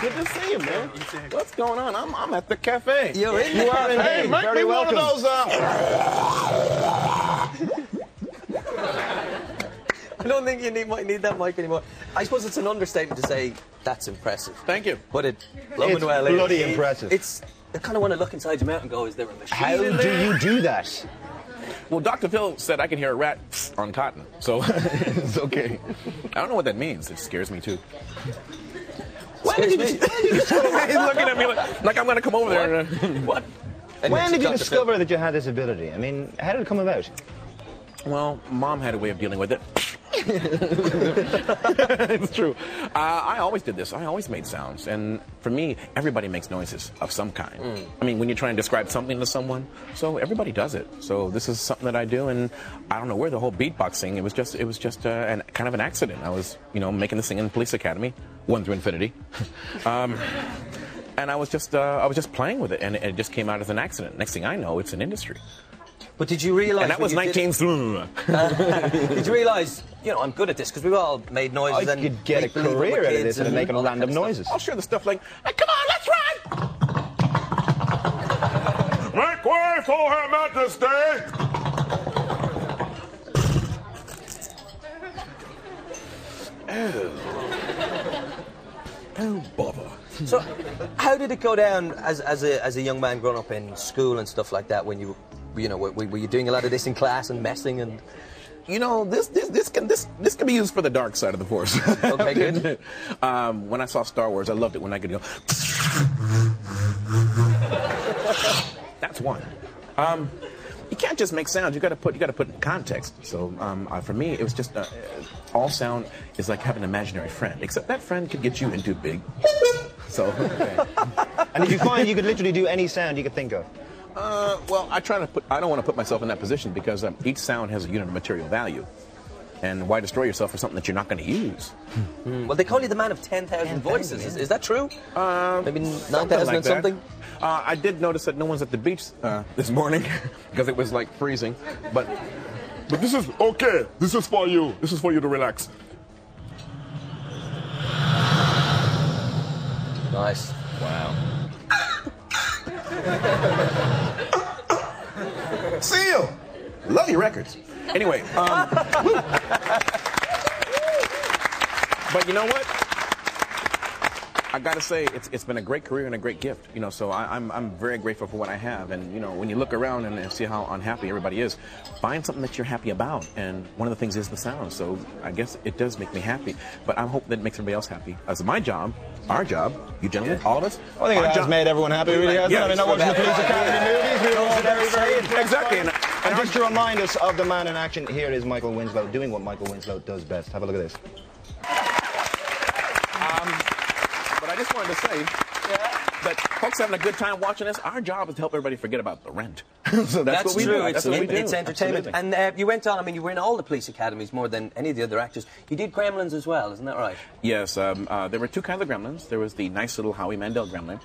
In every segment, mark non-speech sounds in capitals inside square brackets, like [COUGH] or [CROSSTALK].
Good to see you, man. What's going on? I'm, I'm at the cafe. You're in You the are cafe. indeed. Hey, make Very me welcome. one of those. Uh... [LAUGHS] I don't think you need, might need that mic anymore. I suppose it's an understatement to say that's impressive. Thank you. But it, It's well, bloody it- impressive. It's. I kind of want to look inside your mouth and go, is there a machine How in do there? you do that? Well, Dr. Phil said I can hear a rat on cotton, so [LAUGHS] it's okay. I don't know what that means. It scares me too. Me. [LAUGHS] He's looking at me like, like I'm going to come over there. And, what? Anyway, When did you discover that you had this ability? I mean, how did it come about? Well, mom had a way of dealing with it. [LAUGHS] it's true. Uh, I always did this. I always made sounds. And for me, everybody makes noises of some kind. I mean, when you're trying to describe something to someone, so everybody does it. So this is something that I do, and I don't know where the whole beatboxing. It was just, it was just uh, an, kind of an accident. I was, you know, making this thing in the police academy, one through infinity. [LAUGHS] um, and I was just, uh, I was just playing with it, and it just came out as an accident. Next thing I know, it's an industry. But did you realise? And that was you did 19. it- [LAUGHS] Did you realise? You know, I'm good at this because we've all made I noises and could get a make believe when career out of this and making random kind of noises. I'll share the stuff like, hey, come on, let's run. Make way for Her Majesty! Oh, Oh, bother. So, how did it go down as, as a as a young man growing up in school and stuff like that? When you, you know, were, were you doing a lot of this in class and messing and? You know, this this this can this this can be used for the dark side of the force. [LAUGHS] Okay, good. [LAUGHS] um, when I saw Star Wars, I loved it when I could go. [LAUGHS] That's one. Um, you can't just make sounds. You got to put you got to put in context. So um, uh, for me, it was just uh, all sound is like having an imaginary friend, except that friend could get you into big. So. And did you find you could literally do any sound you could think of? Uh, well, I try to put. I don't want to put myself in that position because um, each sound has a unit of material value, and why destroy yourself for something that you're not going to use? Well, they call you the man of ten thousand voices. Is, is that true? Um, Maybe nine something like and that. something. Uh, I did notice that no one's at the beach uh, this morning [LAUGHS] because it was like freezing, but But this is okay. This is for you. This is for you to relax. Nice. Wow. Seal. Love your records. Anyway, um, but you know what? I gotta say, it's, it's been a great career and a great gift. You know, so I, I'm I'm very grateful for what I have. And you know, when you look around and, and see how unhappy everybody is, find something that you're happy about. And one of the things is the sound. So I guess it does make me happy. But I hope that it makes everybody else happy. That's my job, our job, you gentlemen, all of us. I think our job- made everyone happy, really Yeah. I mean, I watched the Police Academy movies. We were all very, very. Exactly. And, And just to remind us of the man in action, here is Michael Winslow doing what Michael Winslow does best. Have a look at this. Um, but I just wanted to say that folks having a good time watching this, our job is to help everybody forget about the rent. [LAUGHS] so that's, what we true. do. It's, That's what we do. it's entertainment. Absolutely. And uh, you went on. I mean, you were in all the police academies more than any of the other actors. You did Gremlins as well, isn't that right? Yes, um, uh, there were two kinds of gremlins. There was the nice little Howie Mandel gremlin.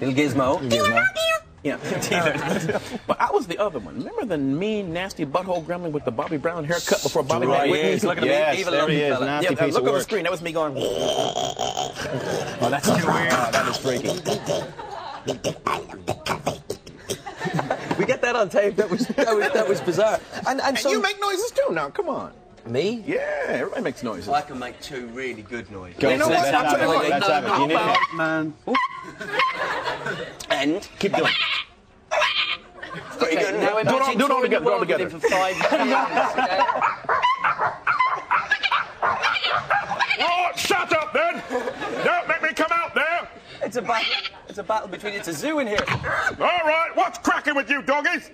Little Gizmo. Yeah. [LAUGHS] but I was the other one. Remember the mean, nasty butthole gremlin with the Bobby Brown haircut before Bobby Right, got he Look at him. Yes, Evil there lovely he is. fella. Nasty Yeah, piece look of on the work. screen. That was me going. [LAUGHS] Oh, that's too weird. Oh, that is freaky. [LAUGHS] We get that on tape. That was that was, that was bizarre. And and And so you make noises too now. Come on. me. Yeah, everybody makes noises. I can make two really good noises. Go, You know let's, what? let's I'll have tell it. you. Let's have it. You need it. Man. And Keep doing. very good. Now Do it all- do it all together, do it all world with him together. for five years. [LAUGHS] Oh, shut up then! Don't make me come out there! It's a battle. It's a battle between. It's a zoo in here. All right, what's cracking with you doggies?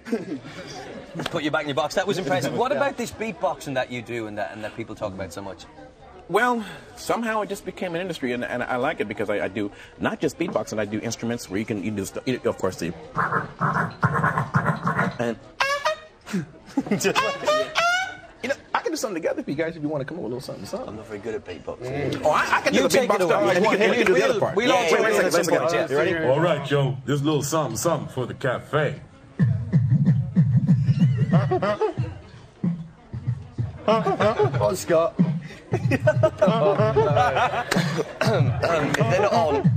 Put you back in your box. That was impressive. What about this beatboxing that you do and that and that people talk about so much? Well, somehow it just became an industry, and, and I like it because I, I do not just beatboxing. I do instruments where you can you do stuff. you- Of course, the and [LAUGHS] you know I can do something together for you guys if you want to come up with a little something. I'm not very good at beatboxing. Mm. Oh, I, I can do You the take beatbox it away. stuff, and you can, and you can do the other part. We'll all Wait, take wait a it second, at some wait a point, second. yeah. You ready? All right, Joe, this little something, something for the cafe. [LAUGHS] Oh, Scott. They're not on.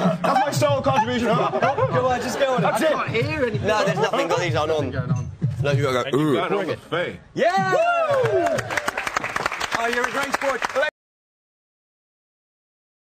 That's my sole contribution. Come on, just go on. That's I it. can't hear anything. No, there's nothing got these on. on. going on. No, you gotta go. Got it on the face. Yeah! Oh, you're a great sport.